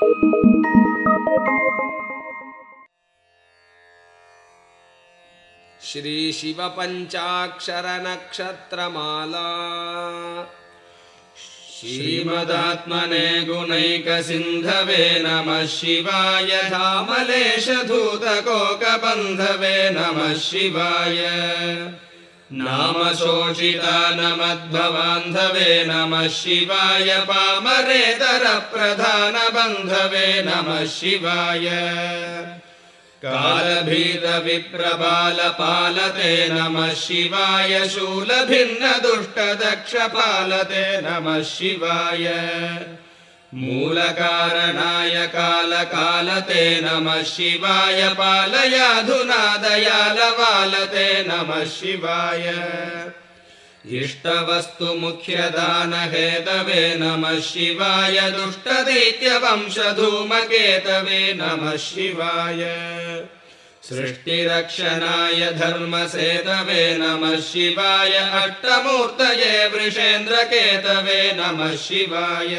श्रीशिवपञ्चाक्षरनक्षत्रमाला श्रीमदात्मने गुणैकसिन्धवे नमः शिवाय धामलेशधूतकोकबन्धवे नमः शिवाय नाम शोषितानमद्भवान्धवे नमः शिवाय पामरेतरप्रधानबन्धवे नमः शिवाय। कालभीतविप्रबालपालते नमः शिवाय शूलभिन्नदुष्टदक्षपालते नमः शिवाय मूलकारणाय कालकालते नमः शिवाय पालयाधुना दयालवालते नमः शिवाय। इष्टवस्तु मुख्यदानहेतवे नमः शिवाय दुष्टदैत्यवंशधूमकेतवे नमः शिवाय। सृष्टिरक्षणाय धर्मसेतवे नमः शिवाय अष्टमूर्तये वृषेन्द्रकेतवे नमः शिवाय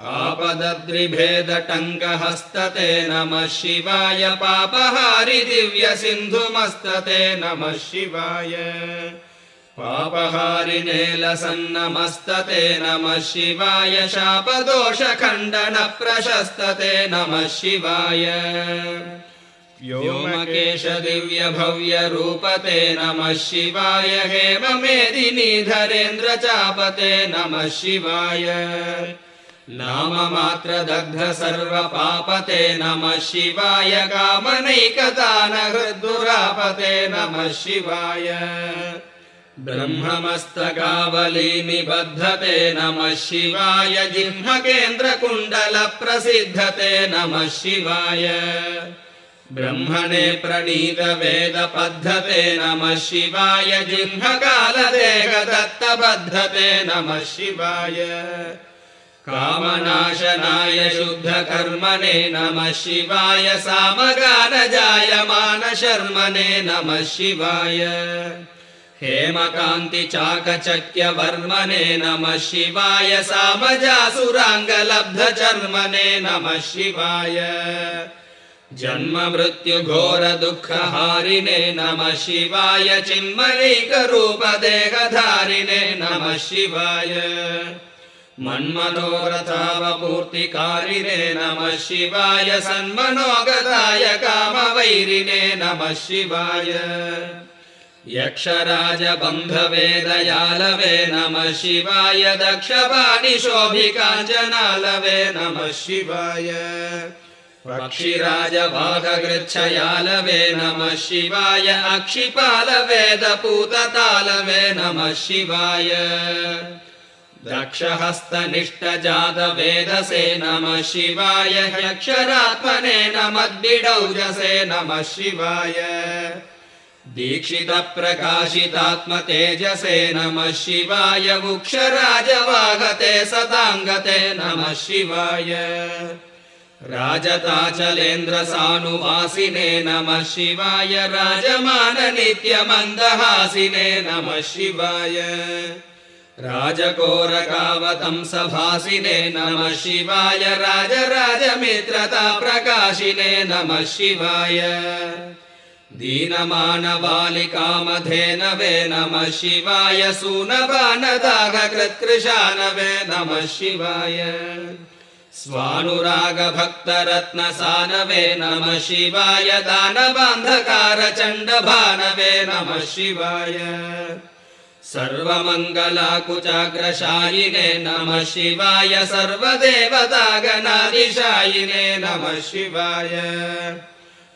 आपदद्रिभेदटङ्कहस्तते नमः शिवाय पापहारि दिव्यसिन्धुमस्तते नमः शिवाय। पापहारिनेलसन्नमस्तते नमः शिवाय। शापदोषखण्डनप्रशस्तते नमः शिवाय। व्योमकेशदिव्यभव्यरूपते नमः शिवाय। हेममेदिनीधरेन्द्रचापते नमः शिवाय नाममात्रदग्ध सर्वपापते नमः शिवाय कामनैकदानहृद्दुरापते नमः शिवाय। ब्रह्ममस्तकावली निबद्धते नमः शिवाय। जिह्मकेन्द्रकुण्डलप्रसिद्धते नमः शिवाय। ब्रह्मणे प्रणीतवेदपद्धते नमः शिवाय। जिह्मकालदेहदत्तबद्धते नमः शिवाय कामनाशनाय शुद्धकर्मणे नमः शिवाय सामगानजायमानशर्मणे नमः शिवाय। हेमकान्तिचाकचक्यवर्मणे नमः शिवाय सामजासुराङ्गलब्धचर्मणे नमः शिवाय। जन्ममृत्युघोरदुःखहारिणे नमः शिवाय चिन्मयैकरूपदेहधारिणे नमः शिवाय मन्मनोरथावपूर्तिकारिणे नमः शिवाय सन्मनोगताय कामवैरिणे नमः शिवाय। यक्षराजबन्धवेदयालवे नमः शिवाय दक्षपाणिशोभिकाञ्जनालवे नमः शिवाय। पक्षिराजवाघगृच्छयालवे नमः शिवाय अक्षिपालवेदपूततालवे नमः शिवाय दक्षहस्तनिष्ठजातवेदसे नमः शिवाय ह्यक्षरात्मने नमद्बिडौजसे नमः शिवाय। दीक्षितप्रकाशितात्मतेजसे नमः शिवाय वुक्षराजवागते सदाङ्गते नमः शिवाय। राजताचलेन्द्रसानुवासिने नमः शिवाय राजमाननित्यमन्दहासिने नमः शिवाय राजकोरकावतंसभासिने नमः शिवाय राजराजमित्रता प्रकाशिने नमः शिवाय। दीनमानबालिकामधेनवे नमः शिवाय सूनबानदाघकृत्कृशानवे नमः शिवाय। स्वानुरागभक्तरत्नसानवे नमः शिवाय दानबान्धकारचण्डभानवे नमः शिवाय सर्वमङ्गलाकुचाग्रशायिने नमः शिवाय सर्वदेवतागणादिशायिने नमः शिवाय।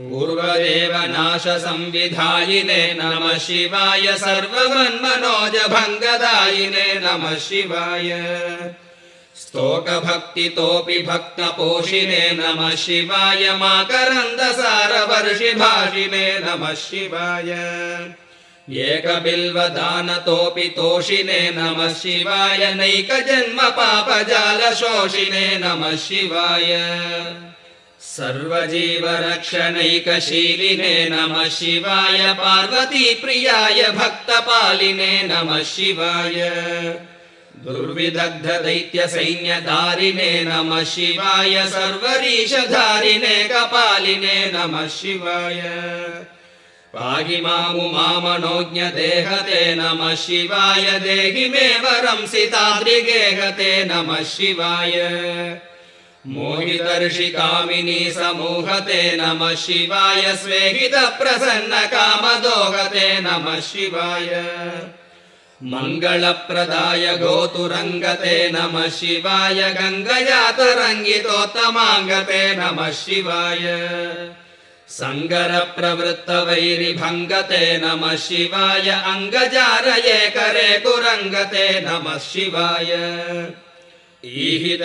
पूर्वदेवनाशसंविधायिने नमः शिवाय सर्वमन्मनोजभङ्गदायिने नमः शिवाय। स्तोकभक्तितोऽपि भक्तपोषिणे नमः शिवाय माकरन्दसारवर्षिभाषिणे नमः शिवाय एकबिल्वदानतोऽपि तोषिणे नमः शिवाय नैकजन्म पापजालशोषिणे नमः शिवाय। सर्वजीवरक्षणैकशीलिने नमः शिवाय पार्वतीप्रियाय भक्तपालिने नमः शिवाय। दुर्विदग्धदैत्यसैन्यधारिणे नमः शिवाय सर्वरीशधारिणे कपालिने नमः शिवाय पाहि मामुमामनोज्ञदेहते नमः शिवाय देहि मे वरं सिताद्रिगेहते नमः शिवाय। मोहिदर्शिकामिनी समूहते नमः शिवाय स्वेहितप्रसन्न कामदोहते नमः शिवाय। मङ्गलप्रदाय गोतुरङ्गते नमः शिवाय गङ्गयातरङ्गितोत्तमाङ्गते नमः शिवाय सङ्गरप्रवृत्तवैरिभङ्गते नमः शिवाय अङ्गजारये करे कुरङ्गते नमः शिवाय। ईहि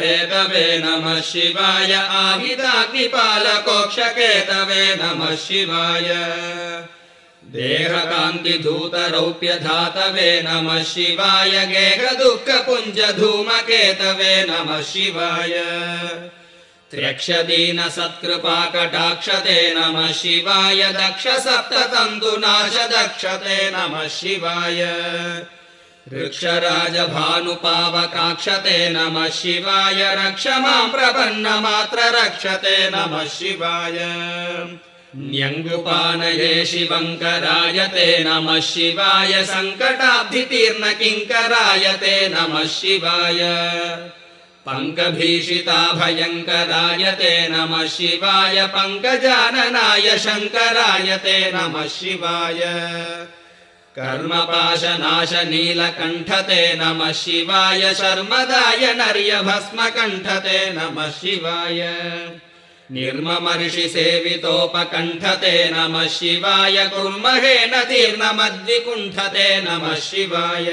हेतवे नमः शिवाय आहिताग्निपालकोक्षकेतवे नमः शिवाय। देहकान्तिधूतरौप्यधातवे नमः शिवाय गेहदुःखपुञ्जधूमकेतवे नमः शिवाय त्र्यक्षदीनसत्कृपाकटाक्षते नमः शिवाय दक्ष सप्ततन्तुनाश दक्षते नमः शिवाय। वृक्षराजभानुपावकाक्षते नमः शिवाय रक्ष मां प्रपन्नमात्र रक्षते नमः शिवाय। न्यङ्गुपानये शिवङ्करायते नमः शिवाय सङ्कटाब्धितीर्णकिङ्करायते नमः शिवाय पङ्कभीषिताभयङ्करायते नमः शिवाय पङ्कजाननाय शङ्करायते नमः शिवाय। कर्मपाशनाश नीलकण्ठते नमः शिवाय शर्मदाय नर्यभस्मकण्ठते नमः शिवाय। निर्ममर्षि सेवितोपकण्ठते नमः शिवाय कुर्महेन तीर्णमद्विकुण्ठते नमः शिवाय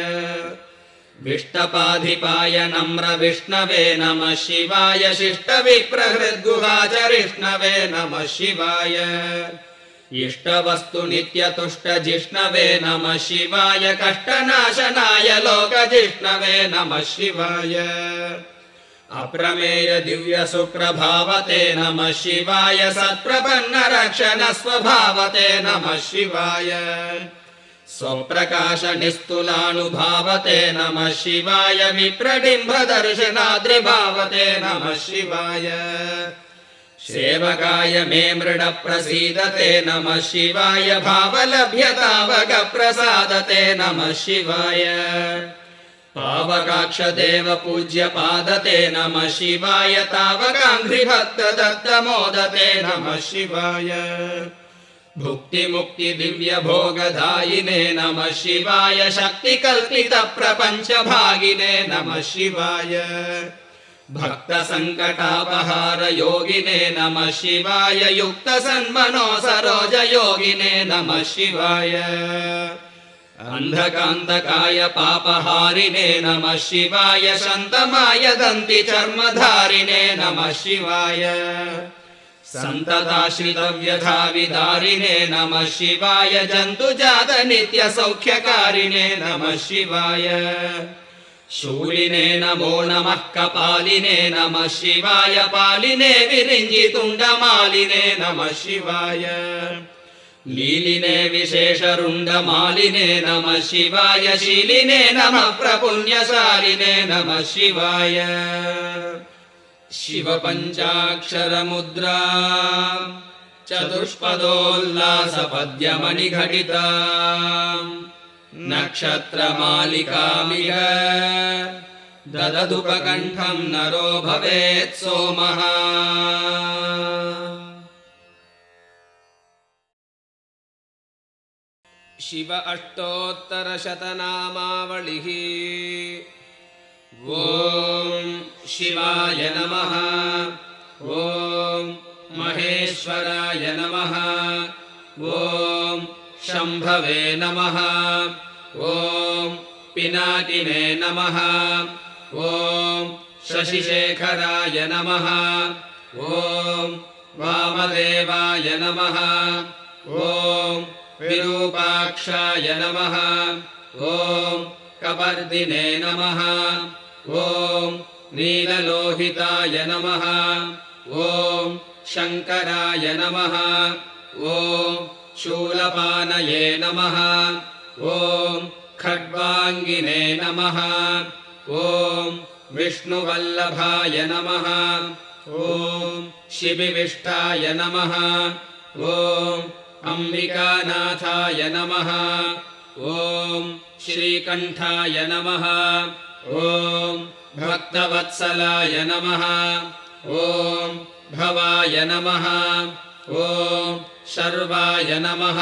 विष्टपाधिपाय नम्र विष्णवे नमः शिवाय शिष्टविप्रहृद्गुहाचरिष्णवे नमः शिवाय। इष्टवस्तु नित्यतुष्ट नमः शिवाय कष्टनाशनाय लोकजिष्णवे नमः शिवाय। अप्रमेय दिव्य सुप्रभावते नमः शिवाय सत्प्रपन्न स्वभावते नमः शिवाय स्वप्रकाश निस्तुलानुभावते नमः शिवाय दर्शनाद्रिभावते नमः शिवाय। सेवकाय मे मृड प्रसीदते नमः शिवाय भावलभ्यतावग प्रसादते नमः शिवाय। पावकाक्षदेव पूज्य पादते नमः शिवाय तावकाङ्घ्रिभक्त दत्तमोदते नमः शिवाय भुक्तिमुक्ति दिव्य भोगदायिने नमः शिवाय शक्तिकल्पित प्रपञ्च भागिने नमः शिवाय। भक्त सङ्कटापहार योगिने नमः शिवाय युक्त सन्मनो सरोज योगिने नमः शिवाय। अन्धकान्तकाय पापहारिणे नमः शिवाय शन्तमाय दन्ति चर्मधारिणे नमः शिवाय सन्तताश्रितव्यधाविदारिणे नमः शिवाय जन्तुजात नित्य सौख्यकारिणे नमः शिवाय। शूलिने नमो नमः कपालिने नमः शिवाय पालिने विरिञ्जितुण्डमालिने नमः शिवाय। लीलिने विशेषरुण्डमालिने नमः शिवाय शीलिने नमः प्रपुण्यशालिने नमः शिवाय शिव पञ्चाक्षरमुद्रा चतुष्पदोल्लासपद्यमणिघटिता नक्षत्रमालिकामिह दददुपकण्ठम् नरो भवेत् सोमः। शिव अष्टोत्तरशतनामावलिः ॐ शिवाय नमः। ॐ महेश्वराय नमः। ॐ शम्भवे नमः। ॐ पिनाकिने नमः। ॐ शशिशेखराय नमः। ॐ वामदेवाय नमः। ॐ विरूपाक्षाय नमः। ॐ कपर्दिने नमः ॐ नीललोहिताय नमः। ॐ शङ्कराय नमः। ॐ शूलपानये नमः। ॐ खड्वाङ्गिने नमः। ॐ विष्णुवल्लभाय नमः। ॐ शिबिविष्टाय नमः। ॐ अम्बिकानाथाय नमः। ॐ श्रीकण्ठाय नमः ॐ भक्तवत्सलाय नमः। ॐ भवाय नमः। ॐ शर्वाय नमः।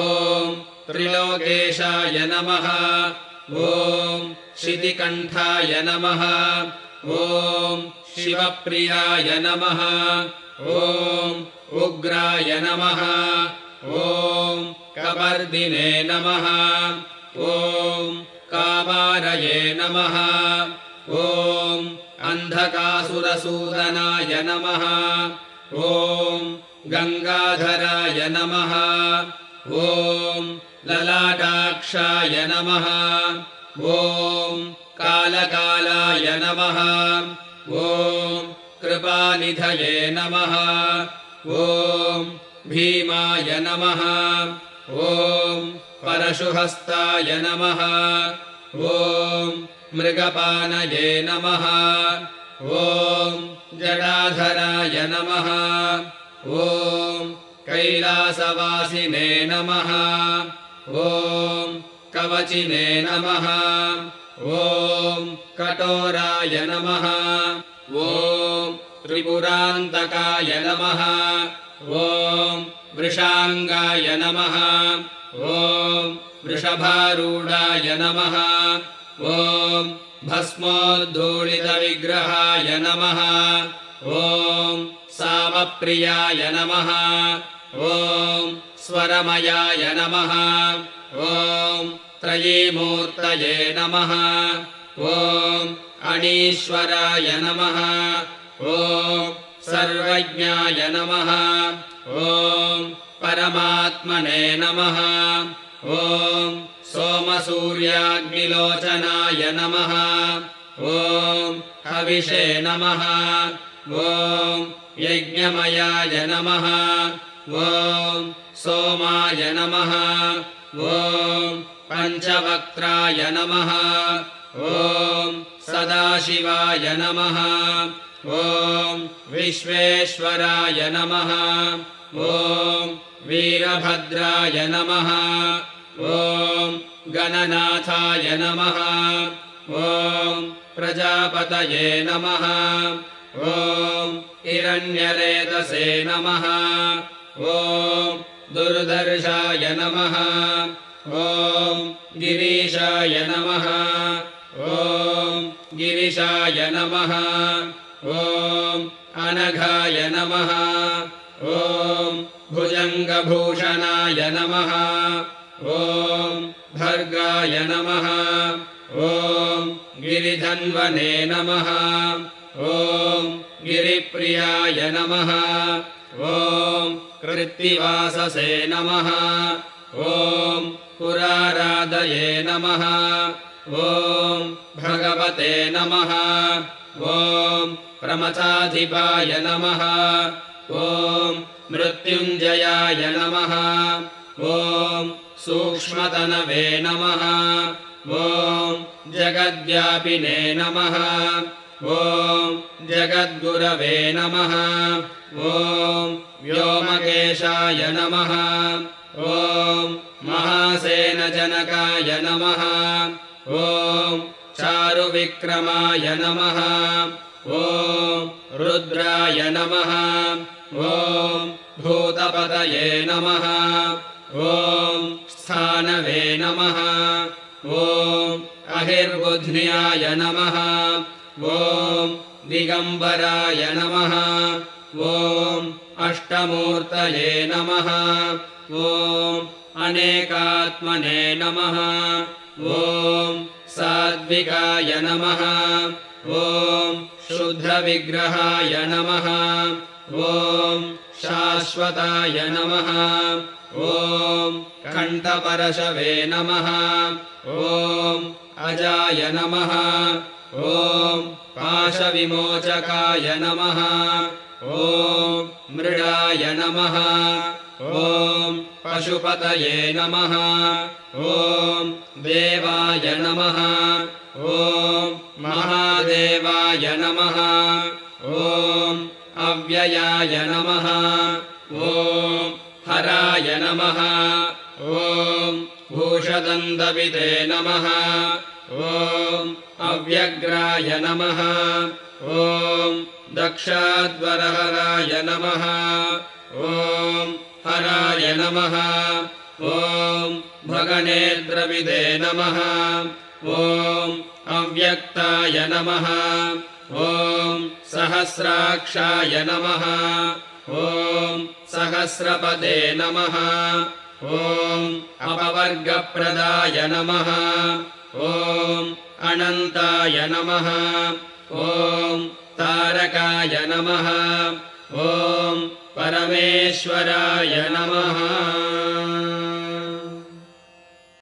ॐ त्रिलोकेशाय नमः। ॐ शितिकण्ठाय नमः। ॐ शिवप्रियाय नमः। ॐ उग्राय नमः। ॐ कवर्दिने नमः। ॐ कामारये नमः। ॐ अन्धकासुरसूदनाय नमः। ॐ गङ्गाधराय नमः। ॐ ललाटाक्षाय नमः। ॐ कालकालाय नमः। ॐ कृपानिधये नमः। ॐ भीमाय नमः। ॐ परशुहस्ताय नमः। ॐ मृगपानये नमः। ॐ जडाधराय नमः। ॐ कैलासवासिने नमः। ॐ कवचिने नमः। ॐ कटोराय नमः। ॐ त्रिपुरान्तकाय नमः। ॐ वृषाङ्गाय नमः ॐ वृषभारूढाय नमः। ॐ भस्मोद्धूलितविग्रहाय नमः। ॐ सामप्रियाय नमः। ॐ स्वरमयाय नमः। ॐ त्रयीमूर्तये नमः। ॐ अणीश्वराय नमः। ॐ सर्वज्ञाय नमः। ॐ परमात्मने नमः। ॐ सोमसूर्याग्निलोचनाय नमः। ॐ हविषे नमः। ॐ यज्ञमयाय नमः। ॐ सोमाय नमः। ॐ पञ्चवक्त्राय नमः। ॐ सदाशिवाय नमः। ॐ विश्वेश्वराय नमः। ॐ वीरभद्राय नमः। ॐ गणनाथाय नमः। ॐ प्रजापतये नमः। ॐ हिरण्यरेतसे नमः। ॐ दुर्दर्शाय नमः। ॐ गिरीशाय नमः। ॐ गिरिशाय नमः। ॐ अनघाय नमः। ॐ भुजङ्गभूषणाय नमः। ॐ भर्गाय नमः। ॐ गिरिधन्वने नमः। ॐ गिरिप्रियाय नमः। ॐ कृत्तिवाससे नमः। ॐ पुराराधये नमः। ॐ भगवते नमः। ॐ प्रमथाधिपाय नमः ॐ मृत्युञ्जयाय नमः। ॐ सूक्ष्मतनवे नमः। ॐ जगद्व्यापिने नमः। ॐ जगद्गुरवे नमः। ॐ व्योमकेशाय नमः। ॐ महासेनजनकाय नमः। ॐ चारुविक्रमाय नमः। ॐ रुद्राय नमः ॐ भूतपतये नमः। ॐ स्थानवे नमः। ॐ अहिर्बुध्न्याय नमः। ॐ दिगम्बराय नमः। ॐ अष्टमूर्तये नमः। ॐ अनेकात्मने नमः। ॐ सात्विकाय नमः। ॐ शुद्धविग्रहाय नमः ॐ शाश्वताय नमः। ॐ कण्ठपरशवे नमः। ॐ अजाय नमः। ॐ पाशविमोचकाय नमः। ॐ मृडाय नमः। ॐ पशुपतये नमः। ॐ देवाय नमः। ॐ महादेवाय नमः। ॐ अव्ययाय नमः। ॐ हराय नमः। ॐ भूषदन्दविदे नमः। ॐ अव्यग्राय नमः। ॐ दक्षाद्वरहराय नमः। ॐ हराय नमः। ॐ भगनेन्द्रविदे नमः। ॐ अव्यक्ताय नमः। ॐ सहस्राक्षाय नमः। ॐ सहस्रपदे नमः। ॐ अपवर्गप्रदाय नमः। ॐ अनन्ताय नमः। ॐ तारकाय नमः। ॐ परमेश्वराय नमः